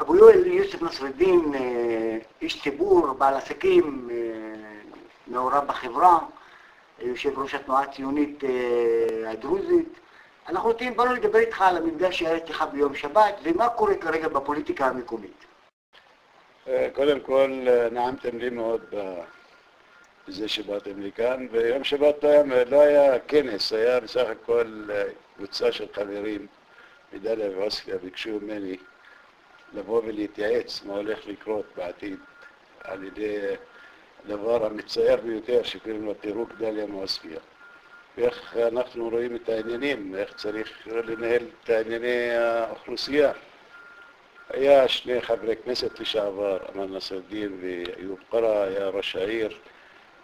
אבו יואל יוסף נסרדין, אה, איש ציבור, בעל עסקים, אה, מעורב בחברה, יושב ראש התנועה הציונית אה, הדרוזית. אנחנו רוצים, באנו לדבר איתך על המפגש שהיה איתך ביום שבת, ומה קורה כרגע בפוליטיקה המקומית. קודם כל, נעמתם לי מאוד בזה שבאתם לי כאן, ויום שבת לא היה, לא כנס, היה בסך הכל קבוצה של חברים מדליה ועוספיא ביקשו ממני לבוא ולהתייעץ מה הולך לקרות בעתיד על ידי הדבר המצער ביותר שקוראים לו פירוק דליה מעוספיא. ואיך אנחנו רואים את העניינים, איך צריך לנהל את ענייני האוכלוסייה. היה שני חברי כנסת לשעבר, אמן נסרדין ואיוב קרא, היה ראש העיר,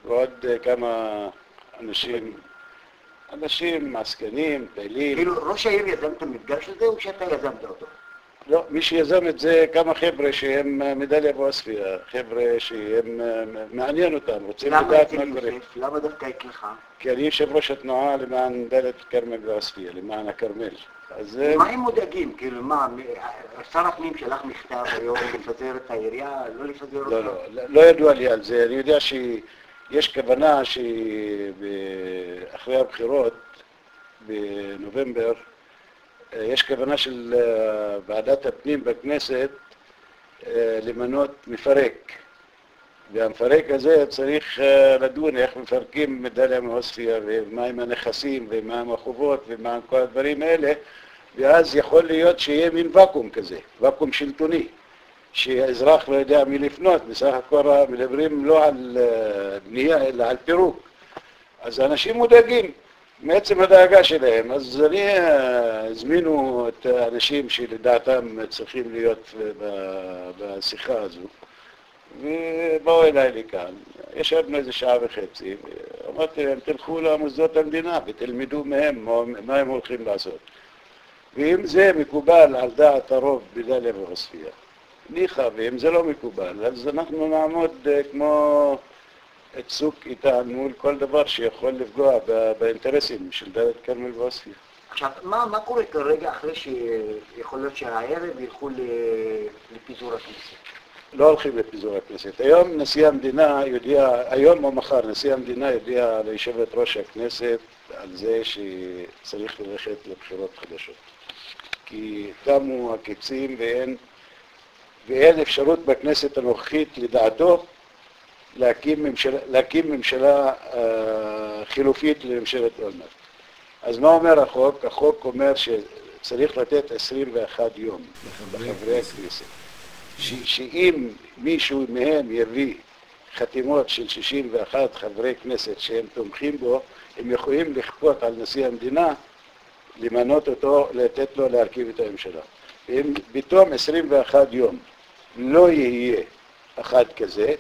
ועוד כמה אנשים, אנשים, עסקנים, פעילים. כאילו, ראש העיר יזם את המפגש הזה, או שאתה יזמת אותו? לא, מי שיזם את זה כמה חבר'ה שהם מדליה ועוספיא, חבר'ה שהם מעניין אותם, רוצים לדעת מה קורה. למה דווקא אצלך? כי אני יושב ראש התנועה למען דלית כרמל ועוספיא, למען הכרמל. אז אה, מה הם מודאגים? כאילו, מה, שר הפנים שלח מכתב היום לפזר את העירייה, לא לפזר אותה? לא, לא, לא לא ידוע לי על זה. אני יודע שיש כוונה שאחרי הבחירות בנובמבר, אה, יש כוונה של אה, ועדת הפנים בכנסת אה, למנות מפרק. והמפרק הזה צריך אה, לדון איך מפרקים מדליה מעוספיא ומהם הנכסים ומהם החובות ומהם כל הדברים האלה ואז יכול להיות שיהיה מין ואקום כזה, ואקום שלטוני. שהאזרח לא יודע מי לפנות, בסך הכל מדברים לא על בנייה אלא על פירוק. אז אנשים מודאגים מעצם הדאגה שלהם, אז אני, אה, הזמינו את האנשים שלדעתם צריכים להיות בשיחה הזו, ובאו אליי לכאן, ישבנו איזה שעה וחצי, אמרתי להם תלכו למוסדות המדינה ותלמדו מהם מה- מה הם הולכים לעשות. ואם זה מקובל על דעת הרוב בדאליה ועוספיא, ניחא, ואם זה לא מקובל, אז אנחנו נעמוד אה, כמו צוק איתן מול כל דבר שיכול לפגוע באינטרסים של דאלית כרמל ועוספיא. עכשיו, מה, מה קורה כרגע אחרי שיכול להיות שהערב ילכו לפיזור הכנסת? לא הולכים לפיזור הכנסת. היום נשיא המדינה יודיע, היום או מחר נשיא המדינה יודיע ליושבת ראש הכנסת על זה שצריך ללכת לבחירות חדשות. כי תמו הקיצים ואין, ואין אפשרות בכנסת הנוכחית, לדעתו, להקים ממשלה, להקים ממשלה אה, חילופית לממשלת אולמרט. אז מה אומר החוק? החוק אומר שצריך לתת 21 יום לחברי הכנסת. ש- שאם מישהו מהם יביא חתימות של 61 חברי כנסת שהם תומכים בו, הם יכולים לכפות על נשיא המדינה למנות אותו, לתת לו להרכיב את הממשלה. אם בתום 21 יום לא יהיה אחד כזה,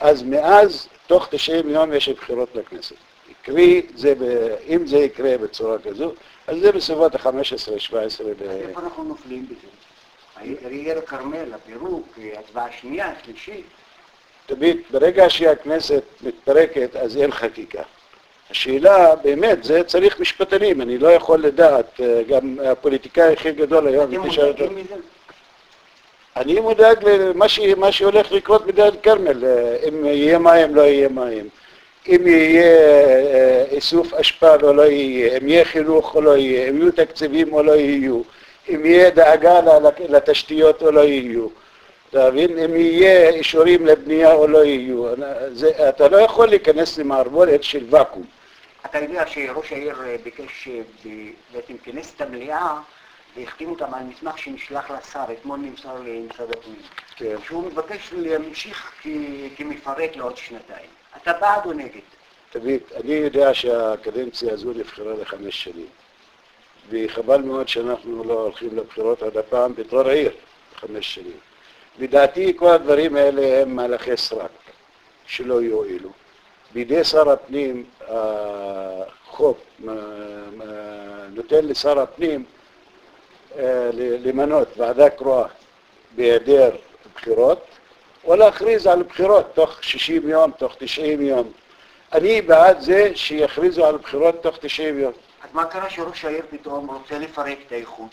אז מאז, תוך 90 יום יש בחירות לכנסת. קרי, זה ב- אם זה יקרה בצורה כזו, אז זה בסביבות ה-15-17 אז איפה אנחנו נופלים בזה? העיר הכרמל, הפירוק, הצבעה שנייה, שלישית. תמיד, ברגע שהכנסת מתפרקת, אז אין חקיקה. השאלה, באמת, זה צריך משפטנים, אני לא יכול לדעת, אה, גם הפוליטיקאי הכי גדול היום, אתם תשאל אותו- מודאגים מזה? אני מודאג למה שהולך לקרות בדלית כרמל, אה, אם יהיה מים, לא יהיה מים, אם יהיה אה, איסוף אשפה או לא יהיה, אם יהיה חינוך או לא יהיה, אם יהיו תקציבים או לא יהיו, אם יהיה דאגה לתשתיות או לא יהיו. אתה מבין? אם יהיה אישורים לבנייה או לא יהיו. זה, אתה לא יכול להיכנס למערבולת של ואקום. אתה יודע שראש העיר אה, ביקש בעצם כינס את המליאה והחתים אותם על מסמך שנשלח לשר, אתמול נמסר למשרד הפנים, כן. שהוא מבקש להמשיך כ- כמפרק לעוד שנתיים. אתה בעד או נגד? תגיד, אני יודע שהקדנציה הזו נבחרה לחמש שנים, וחבל מאוד שאנחנו לא הולכים לבחירות עד הפעם בתור העיר חמש שנים. לדעתי כל הדברים האלה הם מהלכי סרק שלא יועילו. בידי שר הפנים החוק נותן לשר הפנים למנות ועדה קרואה בהיעדר בחירות או להכריז על בחירות תוך 60 יום, תוך 90 יום. אני בעד זה שיכריזו על בחירות תוך 90 יום. אז מה קרה שראש העיר פתאום רוצה לפרק את האיחוד?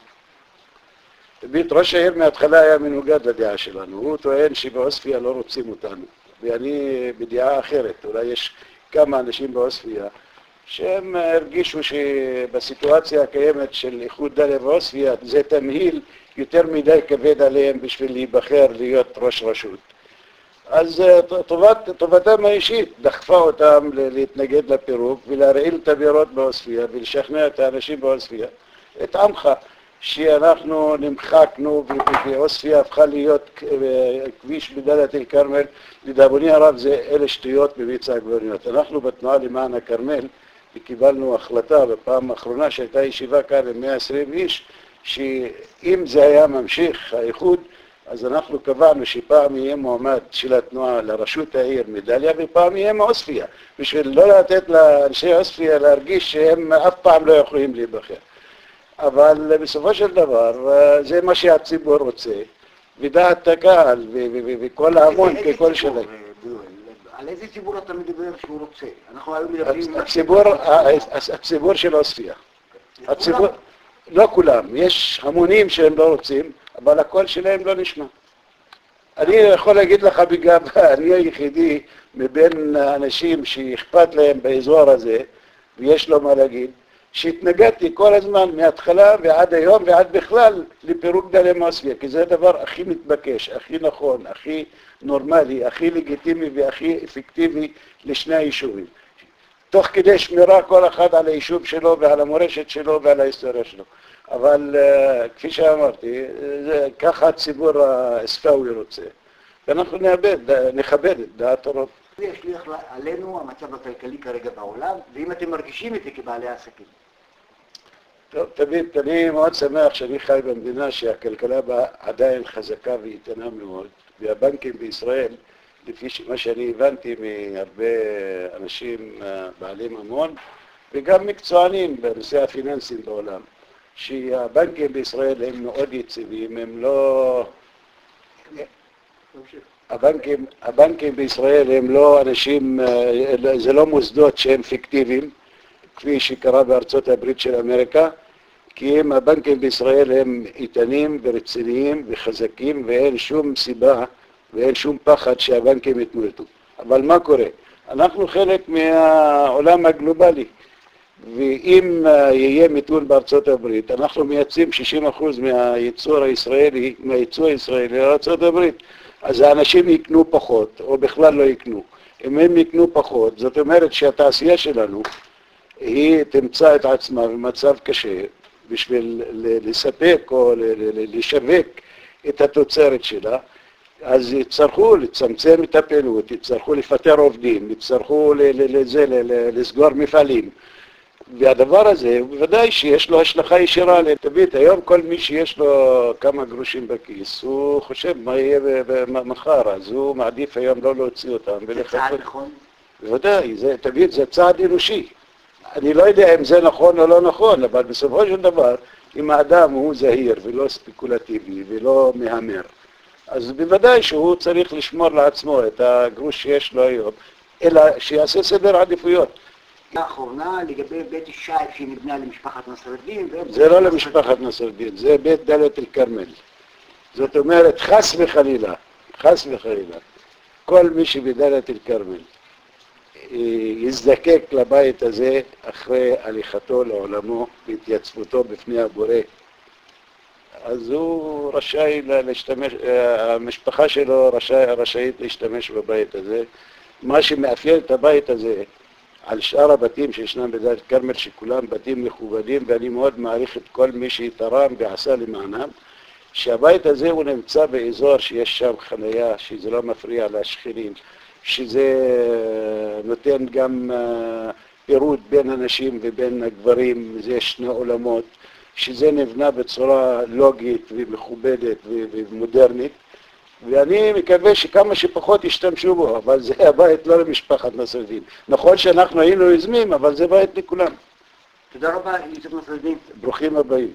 תמיד ראש העיר מההתחלה היה מנוגד לדעה שלנו, הוא טוען שבעוספיא לא רוצים אותנו, ואני בדעה אחרת, אולי יש כמה אנשים בעוספיא שהם הרגישו שבסיטואציה הקיימת של איחוד דאליה ועוספיא זה תמהיל יותר מדי כבד עליהם בשביל להיבחר להיות ראש רשות. אז טובת, טובתם האישית דחפה אותם להתנגד לפירוק ולהרעיל את הבירות בעוספיא ולשכנע את האנשים בעוספיא, את עמך, שאנחנו נמחקנו ועוספיא הפכה להיות כביש בדאלית אל כרמל, לדאבוני הרב זה אלה שטויות במיץ העגבניות. אנחנו בתנועה למען הכרמל וקיבלנו החלטה בפעם האחרונה שהייתה ישיבה כאן עם 120 איש, שאם זה היה ממשיך, האיחוד, אז אנחנו קבענו שפעם יהיה מועמד של התנועה לראשות העיר מדליה ופעם יהיה מעוספיא, בשביל לא לתת לאנשי עוספיא להרגיש שהם אף פעם לא יכולים להיבחר. אבל בסופו של דבר זה מה שהציבור רוצה, ודעת הקהל וכל ההמון ככל שלהם. על איזה ציבור אתה מדבר שהוא רוצה? אנחנו היום מדברים... הציבור, הציבור של עוספיא. הציבור, לא כולם, יש המונים שהם לא רוצים, אבל הקול שלהם לא נשמע. אני יכול להגיד לך בגאווה, אני היחידי מבין האנשים שאכפת להם באזור הזה, ויש לו מה להגיד, שהתנגדתי כל הזמן מההתחלה ועד היום ועד בכלל לפירוק דלי מעוספיא, כי זה הדבר הכי מתבקש, הכי נכון, הכי נורמלי, הכי לגיטימי והכי אפקטיבי לשני היישובים. תוך כדי שמירה כל אחד על היישוב שלו ועל המורשת שלו ועל ההיסטוריה שלו. אבל uh, כפי שאמרתי, זה, ככה הציבור העסקאווי רוצה. ואנחנו נאבד, נכבד את דעת הרוב. זה ישליך עלינו המצב הכלכלי כרגע בעולם, ואם אתם מרגישים את זה כבעלי עסקים. טוב, תמיד, אני מאוד שמח שאני חי במדינה שהכלכלה בה עדיין חזקה ואיתנה מאוד, והבנקים בישראל, לפי מה שאני הבנתי מהרבה אנשים בעלי ממון, וגם מקצוענים בנושא הפיננסים בעולם, שהבנקים בישראל הם מאוד יציבים, הם לא... הבנקים, הבנקים בישראל הם לא אנשים, זה לא מוסדות שהם פיקטיביים, כפי שקרה בארצות הברית של אמריקה, כי הם, הבנקים בישראל הם איתנים ורציניים וחזקים ואין שום סיבה ואין שום פחד שהבנקים יתמודדו. אבל מה קורה? אנחנו חלק מהעולם הגלובלי, ואם יהיה מיתון בארצות הברית, אנחנו מייצאים 60% מהייצור הישראלי, מהייצוא הישראלי לארצות הברית, אז האנשים יקנו פחות, או בכלל לא יקנו. אם הם יקנו פחות, זאת אומרת שהתעשייה שלנו היא תמצא את עצמה במצב קשה בשביל לספק או לשווק את התוצרת שלה, אז יצטרכו לצמצם את הפעילות, יצטרכו לפטר עובדים, יצטרכו לזה, לסגור מפעלים. והדבר הזה, בוודאי שיש לו השלכה ישירה לתווית. היום כל מי שיש לו כמה גרושים בכיס, הוא חושב מה יהיה מחר, אז הוא מעדיף היום לא להוציא אותם. זה צעד נכון? בוודאי, תווית זה צעד אנושי. אני לא יודע אם זה נכון או לא נכון, אבל בסופו של דבר, אם האדם הוא זהיר ולא ספקולטיבי ולא מהמר, אז בוודאי שהוא צריך לשמור לעצמו את הגרוש שיש לו היום, אלא שיעשה סדר עדיפויות. האחרונה לגבי בית ישי שנבנה למשפחת נסרדין. זה לא למשפחת נסרדין, זה בית דלית אל כרמל. זאת אומרת, חס וחלילה, חס וחלילה, כל מי שבדלית אל כרמל יזדקק לבית הזה אחרי הליכתו לעולמו והתייצבותו בפני הבורא. אז הוא רשאי להשתמש, המשפחה שלו רשאי, רשאית להשתמש בבית הזה. מה שמאפיין את הבית הזה על שאר הבתים שישנם בדלית כרמל, שכולם בתים מכובדים, ואני מאוד מעריך את כל מי שתרם ועשה למענם, שהבית הזה הוא נמצא באזור שיש שם חניה, שזה לא מפריע לשכנים, שזה נותן גם פירוד בין הנשים ובין הגברים, זה שני עולמות, שזה נבנה בצורה לוגית ומכובדת ומודרנית, ואני מקווה שכמה שפחות ישתמשו בו, אבל זה הבית לא למשפחת נסרדין. נכון שאנחנו היינו יוזמים, אבל זה בית לכולם. תודה רבה, יוסף נסרדין. ברוכים הבאים.